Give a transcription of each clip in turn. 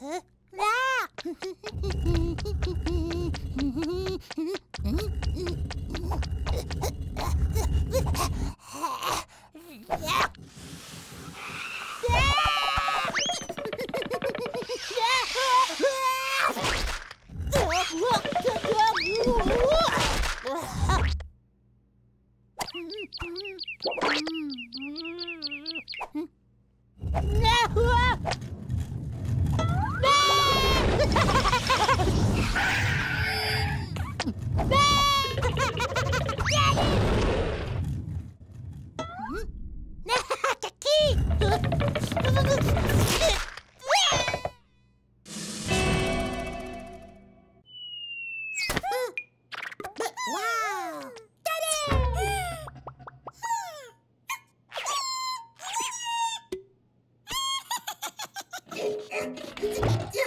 えら ちょっと!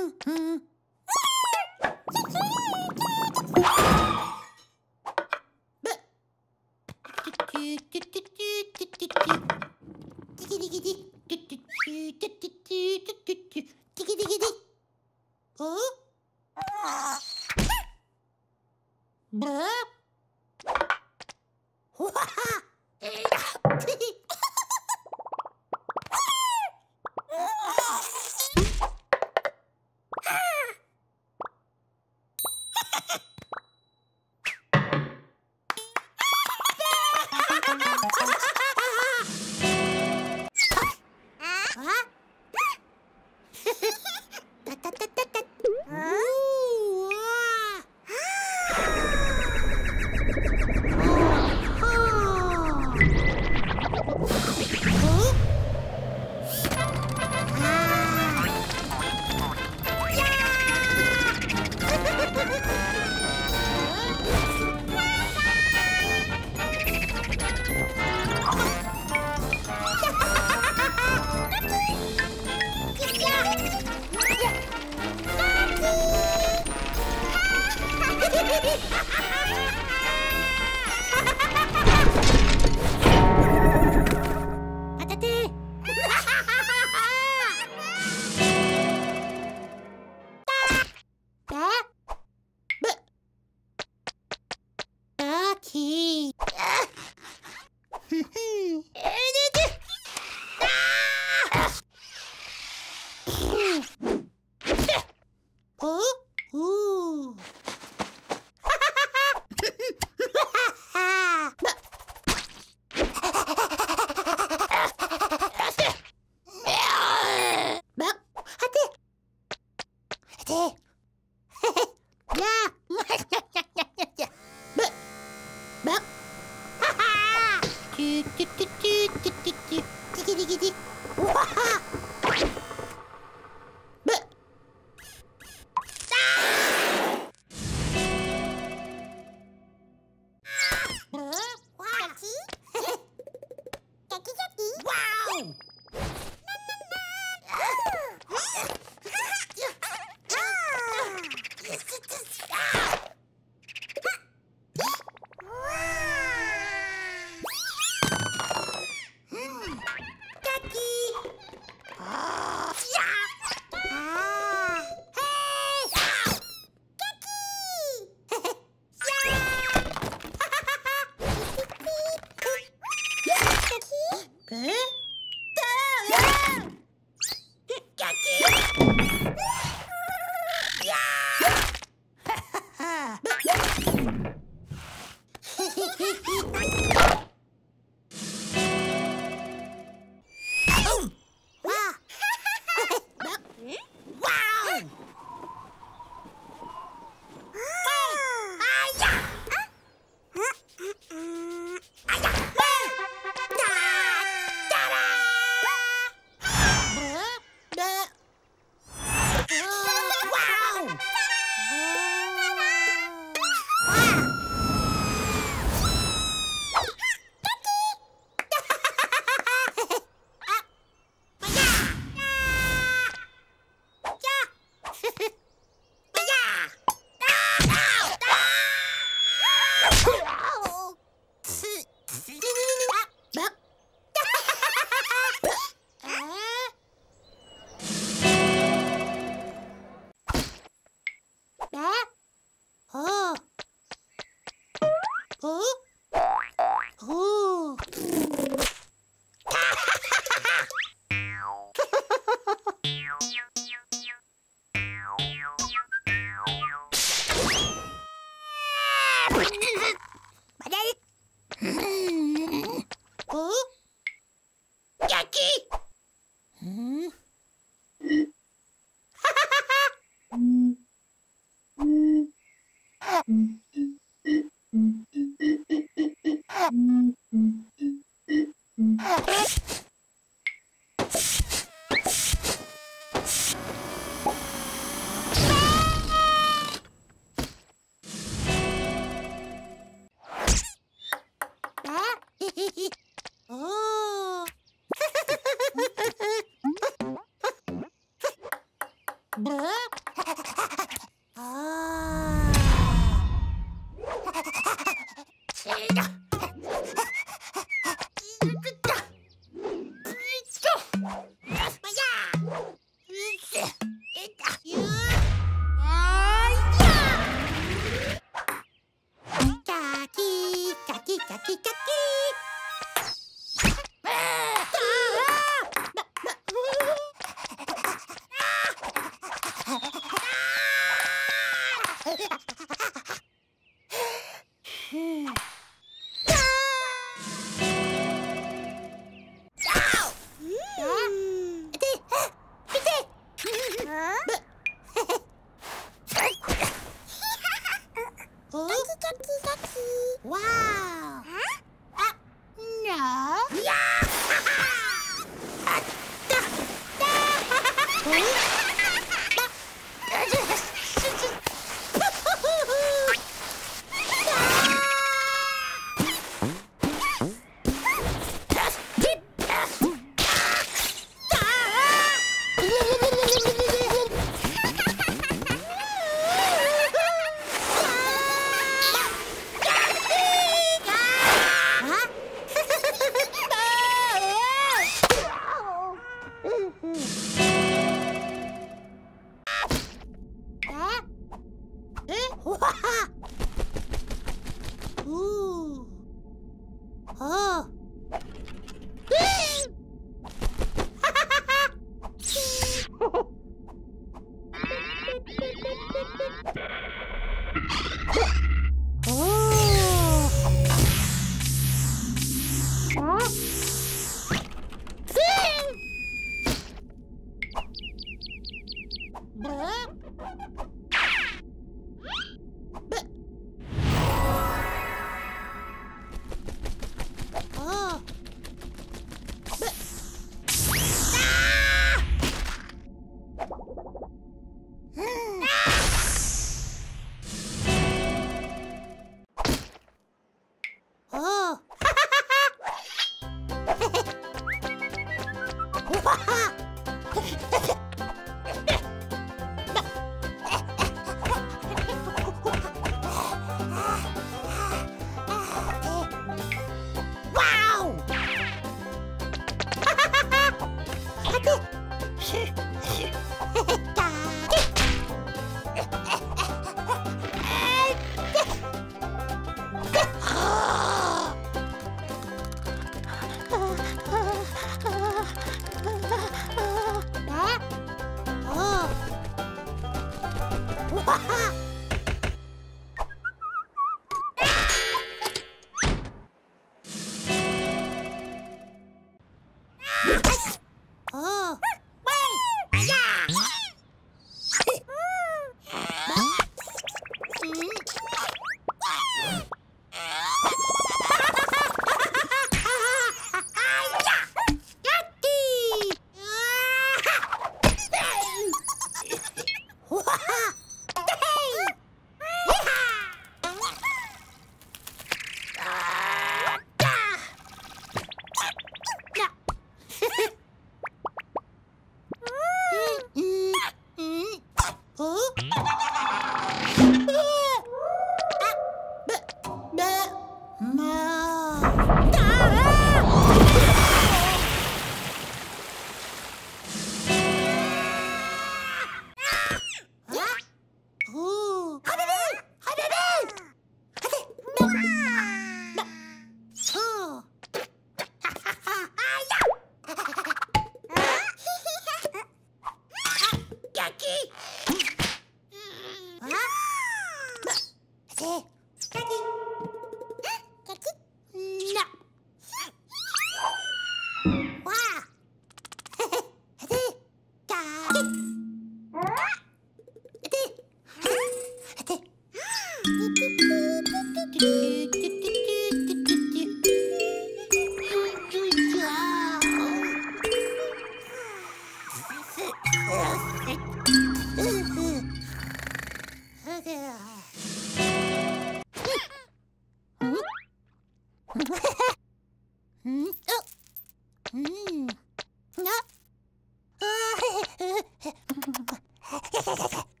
だだだ。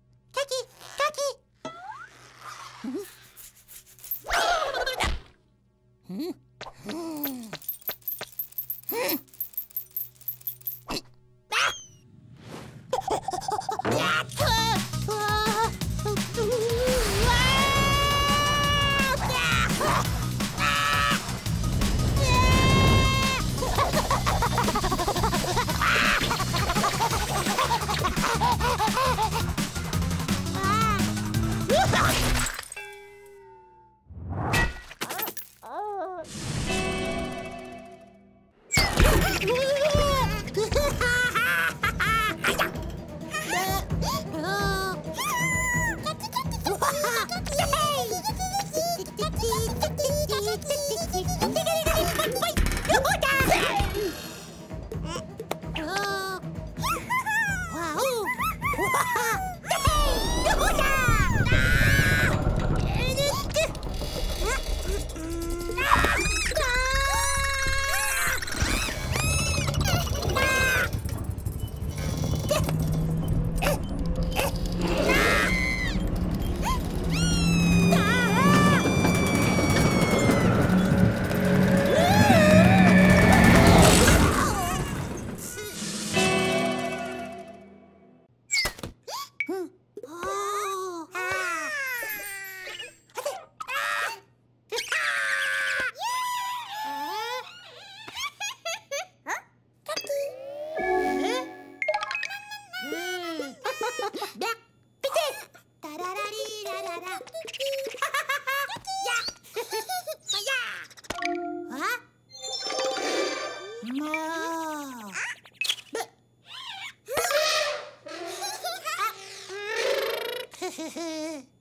No.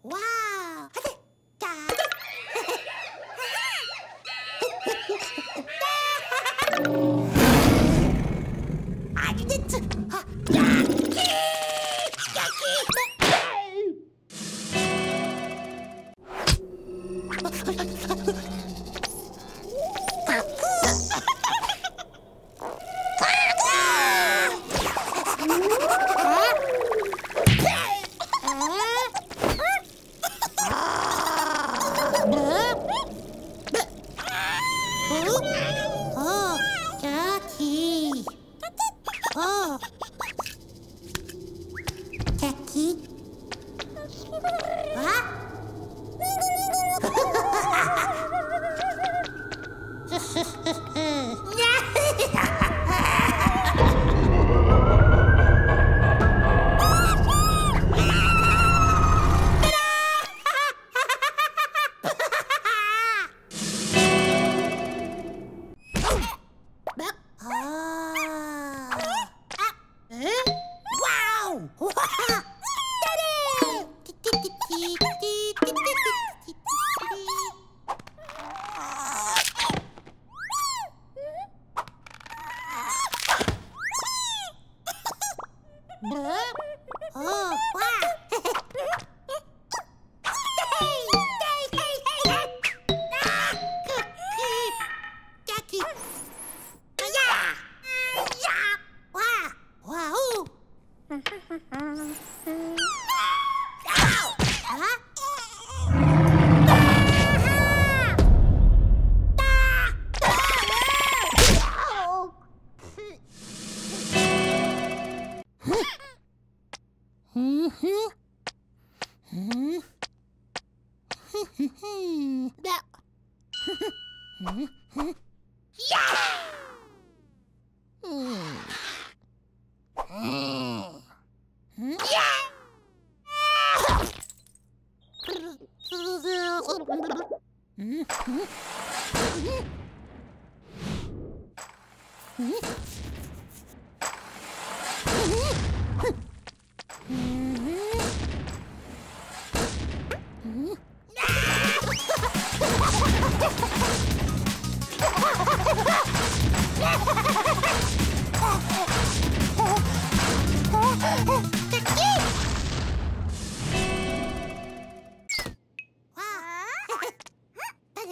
wow.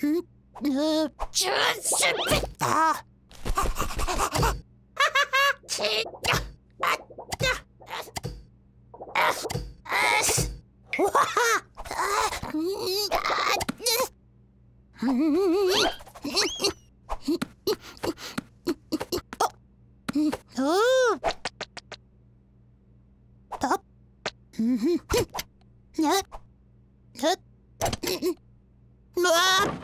チュンシュピッタははちっちゃあったわはんだってんあっな、な、Mm-hmm.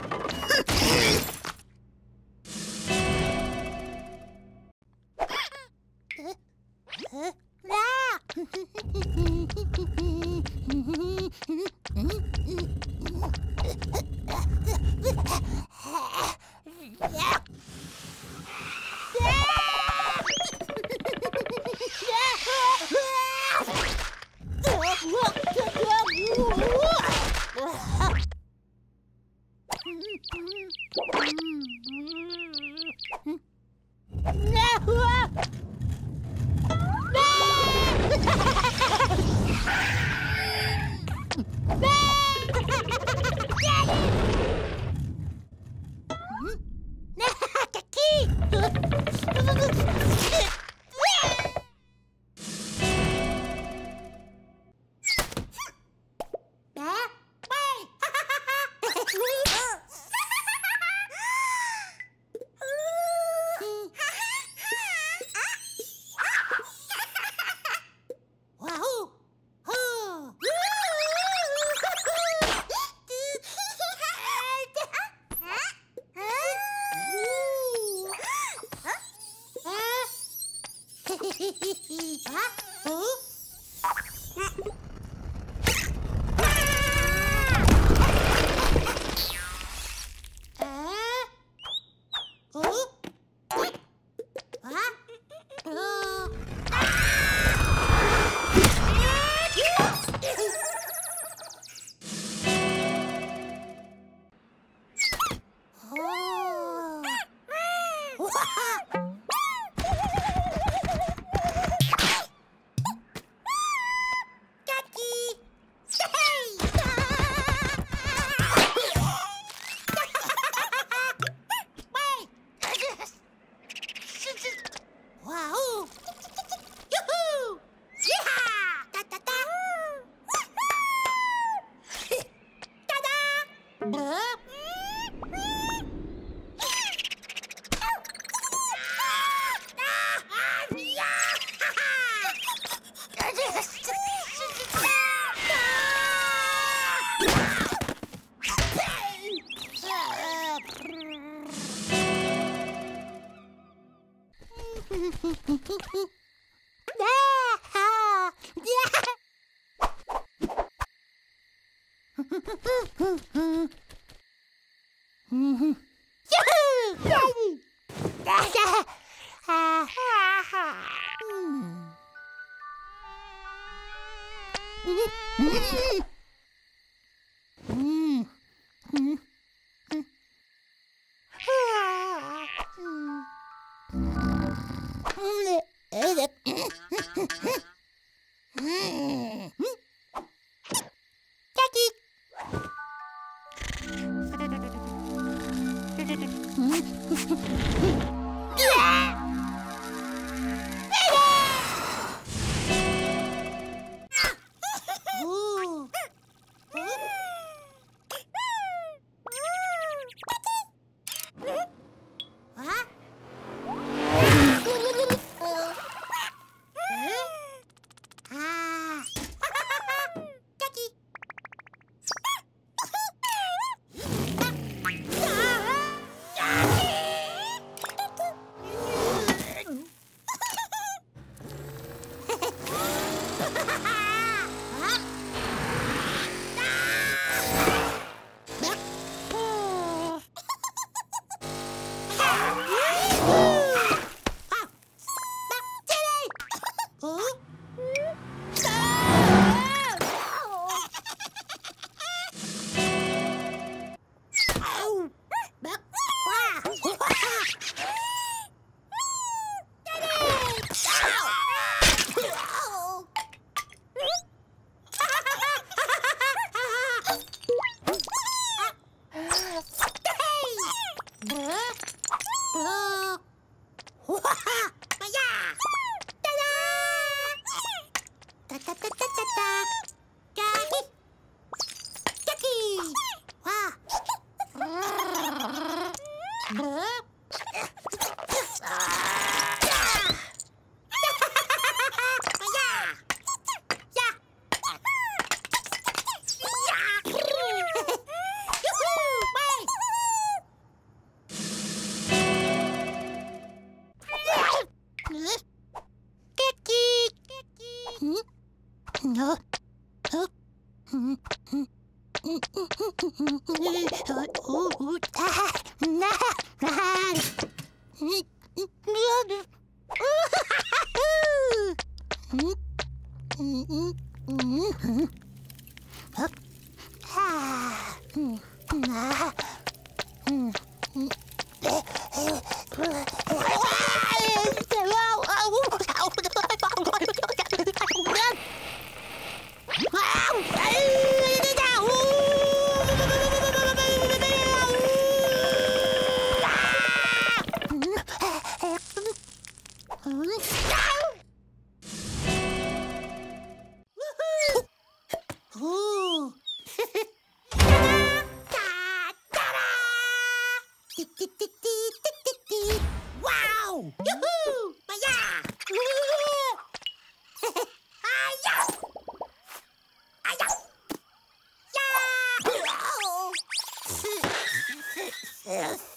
Ugh.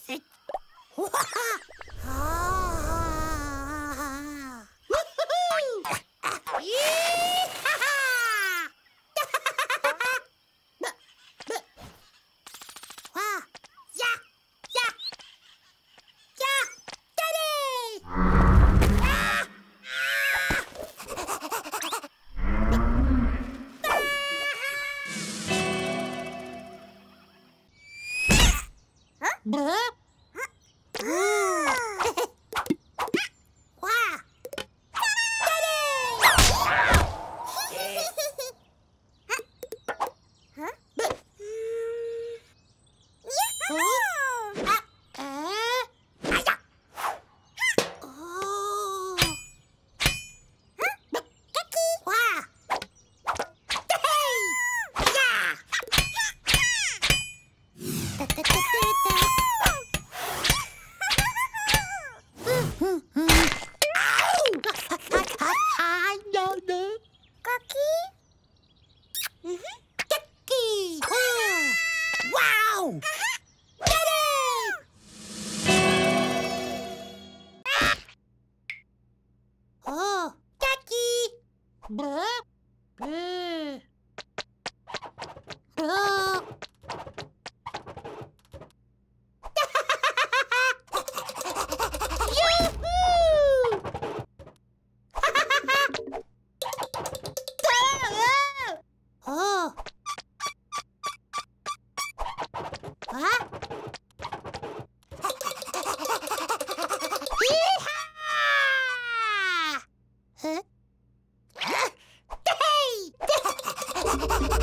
Ta-ta-ta-ta-ta! ah!